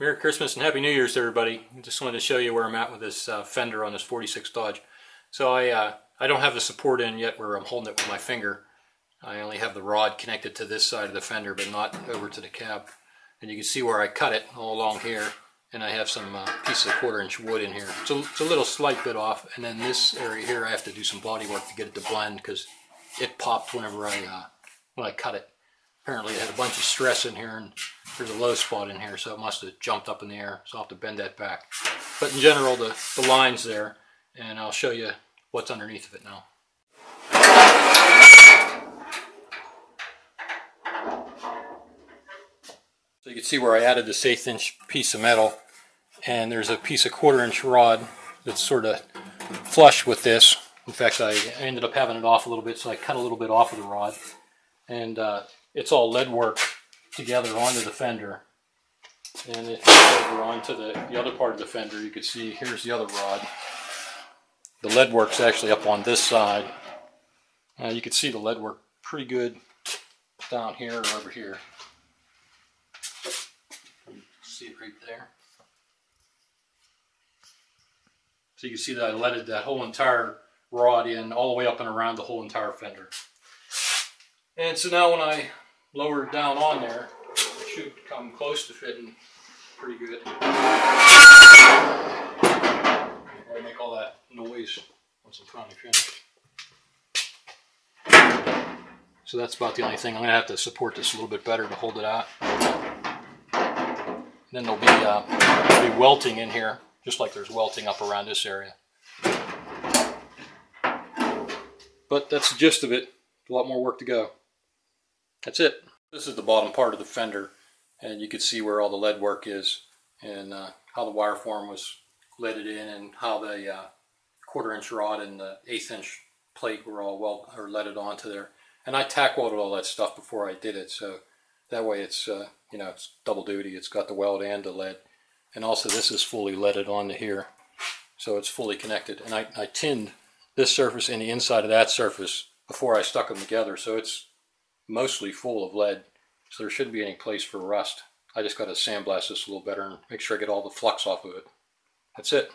Merry Christmas and Happy New Year's to everybody. Just wanted to show you where I'm at with this uh, fender on this 46 Dodge. So I, uh, I don't have the support in yet where I'm holding it with my finger. I only have the rod connected to this side of the fender but not over to the cab. And you can see where I cut it all along here and I have some uh, pieces of quarter inch wood in here. It's a, it's a little slight bit off and then this area here I have to do some body work to get it to blend because it popped whenever I, uh, when I cut it apparently it had a bunch of stress in here and there's a low spot in here so it must have jumped up in the air so I'll have to bend that back. But in general the, the lines there and I'll show you what's underneath of it now. So you can see where I added this eighth inch piece of metal and there's a piece of quarter inch rod that's sort of flush with this. In fact I ended up having it off a little bit so I cut a little bit off of the rod. And uh, it's all lead work together onto the fender. And if you over onto the, the other part of the fender, you can see here's the other rod. The lead work's actually up on this side. Uh, you can see the lead work pretty good down here or over here. See it right there. So you can see that I leaded that whole entire rod in all the way up and around the whole entire fender. And so now when I lower down on there, it should come close to fitting pretty good. I make all that noise once I'm finally finished. So that's about the only thing. I'm going to have to support this a little bit better to hold it out. Then there'll be, uh, there'll be welting in here, just like there's welting up around this area. But that's the gist of it. A lot more work to go. That's it. This is the bottom part of the fender and you can see where all the lead work is and uh, how the wire form was leaded in and how the uh, quarter inch rod and the eighth inch plate were all well or leaded onto there. And I tack welded all that stuff before I did it so that way it's uh, you know it's double duty. It's got the weld and the lead and also this is fully leaded onto here so it's fully connected and I, I tinned this surface and the inside of that surface before I stuck them together so it's mostly full of lead, so there shouldn't be any place for rust. I just got to sandblast this a little better and make sure I get all the flux off of it. That's it.